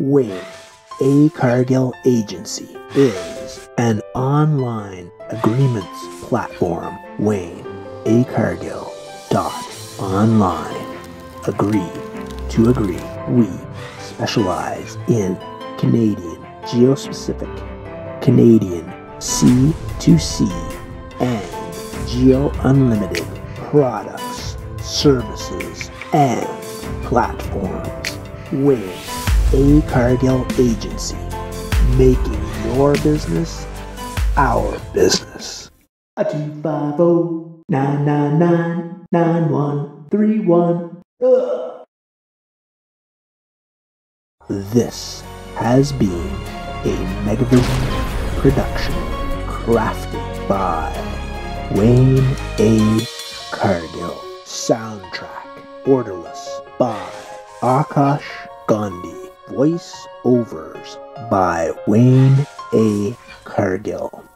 Wayne A. Cargill Agency is an online agreements platform. Wayne A. Cargill dot online. Agree to agree. We specialize in Canadian geospecific, Canadian Sea-To-Sea, and Geo Unlimited products, services, and platforms. Wayne A. Cargill Agency, making your business our business. A two five zero nine nine nine nine one three one. This has been a Megavision production crafted by Wayne A. Cargill. Soundtrack Borderless by Aakash Gaandi. Voice overs by Wayne A. Cargill.